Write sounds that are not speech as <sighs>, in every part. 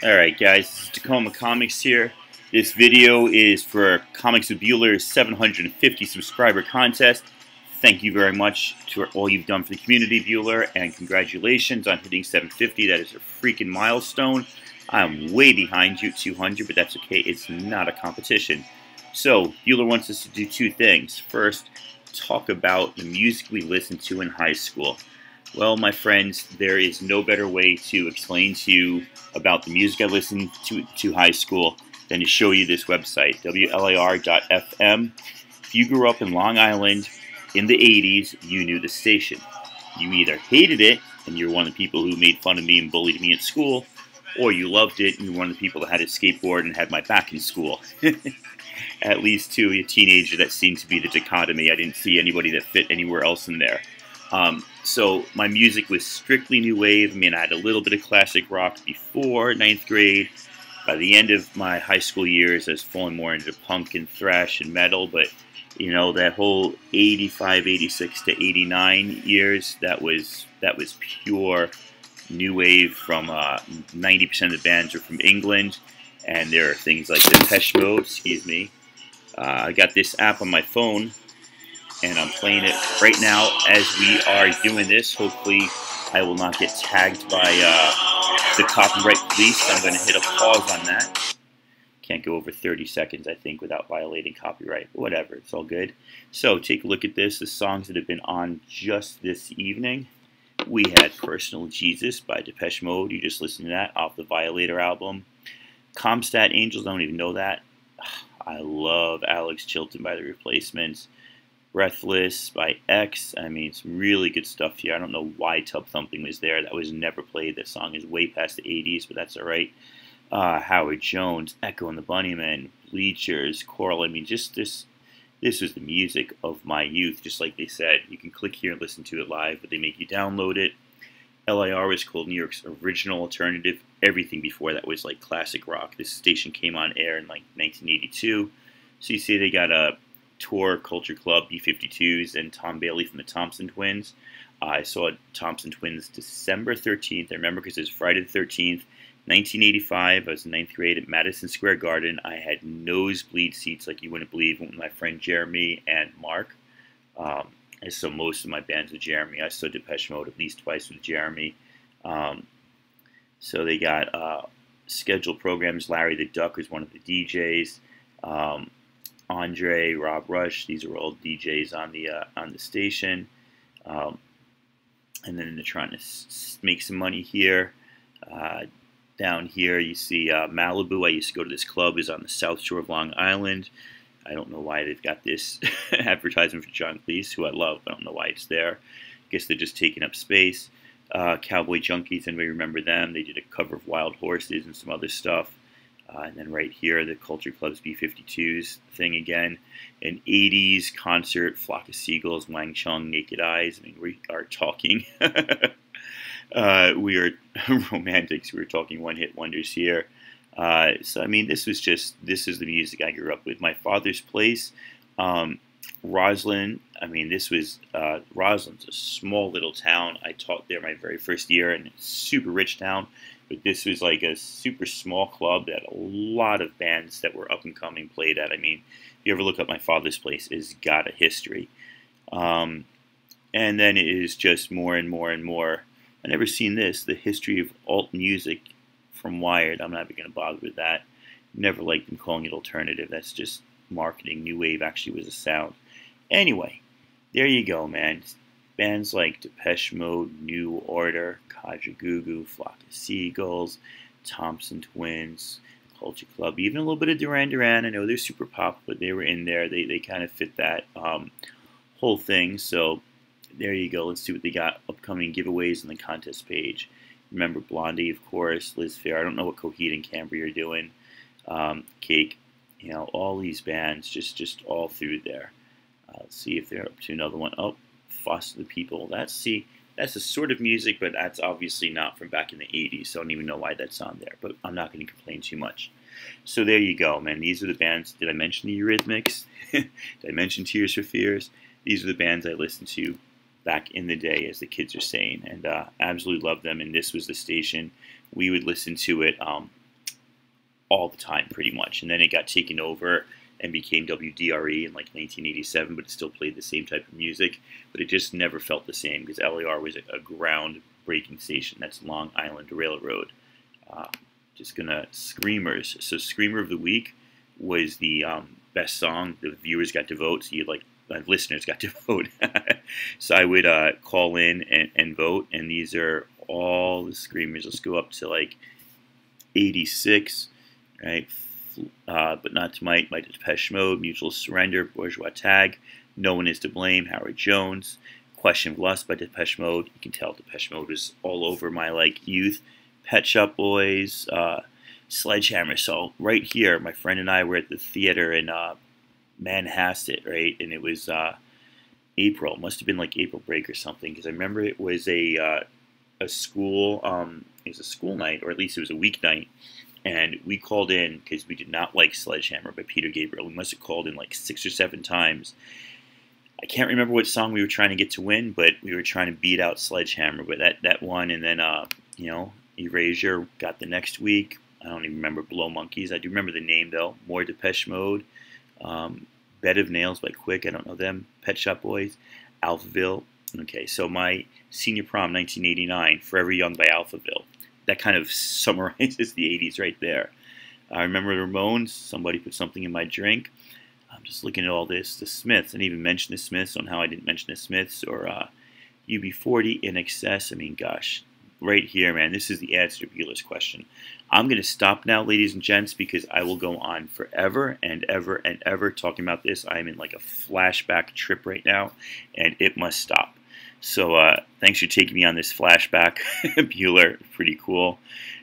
Alright guys, Tacoma Comics here. This video is for Comics with Bueller's 750 subscriber contest. Thank you very much to all you've done for the community, Bueller, and congratulations on hitting 750. That is a freaking milestone. I'm way behind you 200, but that's okay. It's not a competition. So, Bueller wants us to do two things. First, talk about the music we listened to in high school. Well, my friends, there is no better way to explain to you about the music I listened to to high school than to show you this website, WLIR.FM. If you grew up in Long Island in the 80s, you knew the station. You either hated it, and you're one of the people who made fun of me and bullied me at school, or you loved it, and you're one of the people that had a skateboard and had my back in school. <laughs> At least to a teenager, that seemed to be the dichotomy. I didn't see anybody that fit anywhere else in there. Um, so my music was strictly new wave. I mean, I had a little bit of classic rock before ninth grade. By the end of my high school years, I was falling more into punk and thrash and metal. But you know, that whole 85, 86 to 89 years, that was that was pure new wave. From uh, 90% of the bands are from England, and there are things like Depeche Mode. Excuse me. Uh, I got this app on my phone and I'm playing it right now as we are doing this. Hopefully, I will not get tagged by uh, the copyright police. I'm going to hit a pause on that. Can't go over 30 seconds, I think, without violating copyright. Whatever, it's all good. So, take a look at this. The songs that have been on just this evening. We had Personal Jesus by Depeche Mode. You just listened to that off the Violator album. Comsat Angels, I don't even know that. <sighs> I love Alex Chilton by The Replacements. Breathless by X. I mean, some really good stuff here. I don't know why Tubthumping was there. That was never played. That song is way past the 80s, but that's all right. Uh, Howard Jones, Echo and the Bunnymen, Bleachers, Coral. I mean, just this. This is the music of my youth, just like they said. You can click here and listen to it live, but they make you download it. LIR was called New York's original alternative. Everything before that was like classic rock. This station came on air in like 1982. So you see they got a tour Culture Club B52s and Tom Bailey from the Thompson Twins. I saw Thompson Twins December 13th. I remember because it was Friday the 13th, 1985. I was in ninth grade at Madison Square Garden. I had nosebleed seats like you wouldn't believe with my friend Jeremy and Mark. Um, I saw most of my bands with Jeremy. I saw Depeche Mode at least twice with Jeremy. Um, so they got uh, scheduled programs. Larry the Duck was one of the DJs. Um, Andre, Rob Rush. These are all DJs on the uh, on the station. Um, and then they're trying to make some money here. Uh, down here, you see uh, Malibu. I used to go to this club. is on the south shore of Long Island. I don't know why they've got this <laughs> advertisement for John Cleese, who I love. I don't know why it's there. I guess they're just taking up space. Uh, Cowboy Junkies, anybody remember them? They did a cover of Wild Horses and some other stuff. Uh, and then right here, the Culture Club's B-52s thing again. An 80s concert, Flock of Seagulls, Wang Chung, Naked Eyes. I mean, we are talking. <laughs> uh, we are <laughs> romantics. We are talking one-hit wonders here. Uh, so, I mean, this was just, this is the music I grew up with. My father's place, um, Roslyn, I mean, this was, uh, Roslyn's a small little town. I taught there my very first year, and it's super rich town. But this was like a super small club that a lot of bands that were up and coming played at. I mean, if you ever look up my father's place, it's got a history. Um, and then it is just more and more and more. I never seen this, the history of alt music from Wired. I'm not even going to bother with that. Never liked them calling it alternative. That's just marketing. New Wave actually was a sound. Anyway, there you go, man. Bands like Depeche Mode, New Order, Kajagoogoo, Flock of Seagulls, Thompson Twins, Culture Club, even a little bit of Duran Duran. I know they're super pop, but they were in there. They, they kind of fit that um, whole thing. So there you go. Let's see what they got upcoming giveaways on the contest page. Remember Blondie, of course, Liz Phair. I don't know what Coheed and Cambria are doing. Um, Cake, you know, all these bands just just all through there. Uh, let's see if they're up to another one. Oh, Foster the People. That's see, that's a sort of music, but that's obviously not from back in the 80s, so I don't even know why that's on there. But I'm not going to complain too much. So there you go, man. These are the bands. Did I mention the Eurythmics? <laughs> Did I mention Tears for Fears? These are the bands I listened to back in the day, as the kids are saying, and uh, absolutely love them. And this was the station we would listen to it um, all the time, pretty much. And then it got taken over and became WDRE in like 1987, but it still played the same type of music. But it just never felt the same because LIR was a, a ground-breaking station. That's Long Island Railroad. Uh, just gonna screamers. So screamer of the week was the um, best song. The viewers got to vote. So you like uh, listeners got <laughs> to vote. so I would uh, call in and, and vote, and these are all the screamers. Let's go up to like 86, right? Uh, but not to might, my Depeche Mode, Mutual Surrender, Bourgeois Tagg, No One Is to Blame, Howard Jones, Question of Lust by Depeche Mode. You can tell Depeche Mode was all over my like youth. Pet Shop Boys, uh, Sledgehammer. So right here, my friend and I were at the theater in uh, Manhasset, right? And it was uh, April. It must have been like April break or something because I remember it was a uh, a school. Um, it was a school night, or at least it was a weeknight. And we called in because we did not like Sledgehammer by Peter Gabriel. We must have called in like six or seven times. I can't remember what song we were trying to get to win, but we were trying to beat out Sledgehammer. But that that one, and then uh, you know, Erasure got the next week. I don't even remember Blow Monkeys. I do remember the name though. More Depeche Mode. Um, Bed of Nails by Quick. I don't know them. Pet Shop Boys. Alphaville. Okay, so my senior prom 1989, Forever Young by Alphaville. That kind of <laughs> summarizes the 80s right there. I remember the Ramones. Somebody put something in my drink. I'm just looking at all this. The Smiths. Didn't even mention the Smiths on how I didn't mention the Smiths or uh, UB40 INXS. I mean, gosh, right here, man. This is the answer to Bueller's question. I'm going to stop now, ladies and gents, because I will go on forever and ever and ever talking about this. I'm in like a flashback trip right now, and it must stop. So uh, thanks for taking me on this flashback, <laughs> Bueller. Pretty cool.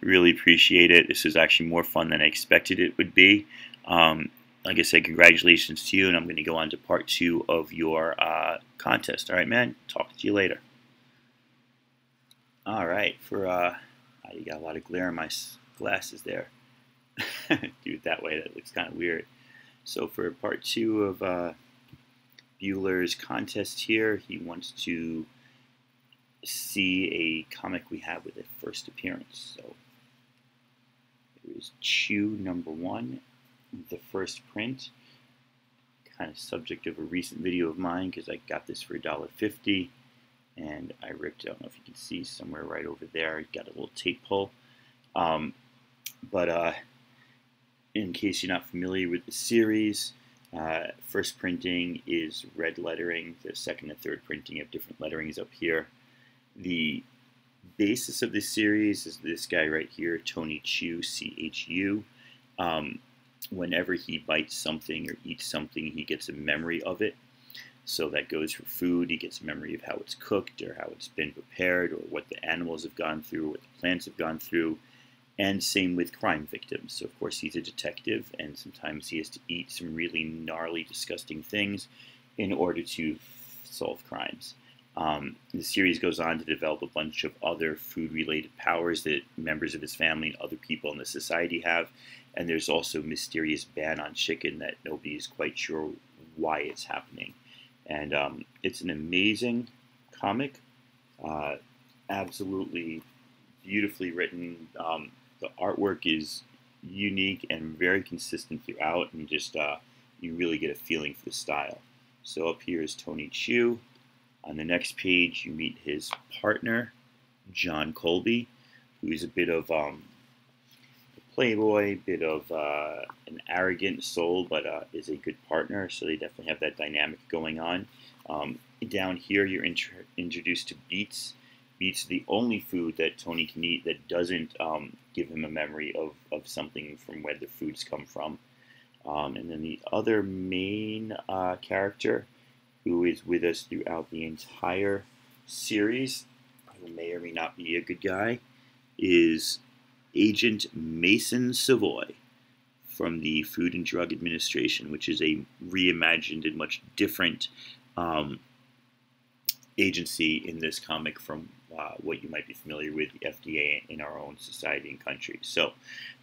Really appreciate it. This is actually more fun than I expected it would be. Um, like I said, congratulations to you, and I'm going to go on to part two of your uh, contest. All right, man. Talk to you later. All right, for uh, you got a lot of glare in my glasses there. <laughs> Do it that way. That looks kind of weird. So for part two of uh, Bueller's contest here, he wants to see a comic we have with a first appearance. So here's Chew number one, the first print. Kind of subject of a recent video of mine because I got this for $1.50 and I ripped, I don't know if you can see somewhere right over there, got a little tape pull. Um, but uh, in case you're not familiar with the series, uh, first printing is red lettering. The second and third printing have different letterings up here. The basis of this series is this guy right here, Tony Chu, C-H-U. Um, whenever he bites something or eats something, he gets a memory of it. So that goes for food. He gets a memory of how it's cooked or how it's been prepared or what the animals have gone through, what the plants have gone through. And same with crime victims. So, of course, he's a detective, and sometimes he has to eat some really gnarly, disgusting things in order to solve crimes. Um, the series goes on to develop a bunch of other food related powers that members of his family and other people in the society have. And there's also mysterious ban on chicken that nobody is quite sure why it's happening. And um, it's an amazing comic, uh, absolutely beautifully written. Um, the artwork is unique and very consistent throughout, and just uh, you really get a feeling for the style. So up here is Tony Chu. On the next page, you meet his partner, John Colby, who is a bit of um, a playboy, bit of uh, an arrogant soul, but uh, is a good partner. So they definitely have that dynamic going on. Um, down here, you're introduced to Beets. Beets the only food that Tony can eat that doesn't um, give him a memory of, of something from where the foods come from. Um, and then the other main uh, character who is with us throughout the entire series, who may or may not be a good guy, is Agent Mason Savoy from the Food and Drug Administration, which is a reimagined and much different um, agency in this comic from uh, what you might be familiar with, the FDA in our own society and country. So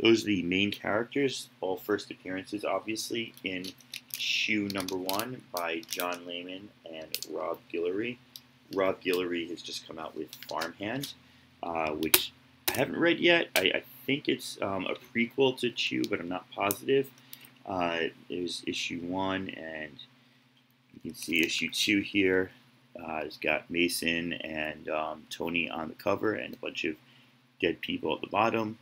those are the main characters, all first appearances, obviously, in Chew Number One by John Layman and Rob Guillory. Rob Guillory has just come out with Farmhand, uh, which I haven't read yet. I, I, think it's um, a prequel to Chew, but I'm not positive. Uh, there's issue one, and you can see issue two here. Uh, it's got Mason and um, Tony on the cover, and a bunch of dead people at the bottom.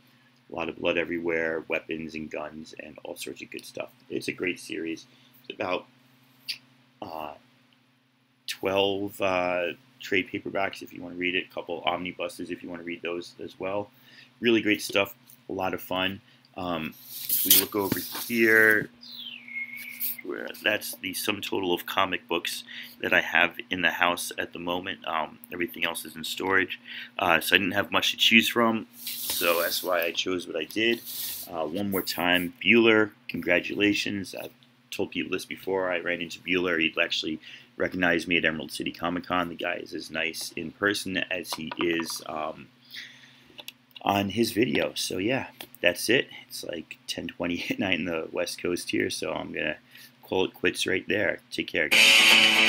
A lot of blood everywhere, weapons and guns, and all sorts of good stuff. It's a great series. It's about uh, 12 uh, trade paperbacks if you want to read it, a couple omnibuses if you want to read those as well. Really great stuff, a lot of fun. Um, if we look over here, where that's the sum total of comic books that I have in the house at the moment. Um, everything else is in storage, uh, so I didn't have much to choose from. So that's why I chose what I did. Uh, one more time, Bueller, congratulations! I've told people this before. I ran into Bueller. He'd actually recognized me at Emerald City Comic Con. The guy is as nice in person as he is. Um, on his video. So yeah, that's it. It's like 10:20 <laughs> at night in the West Coast here, so I'm gonna call it quits right there. Take care, guys.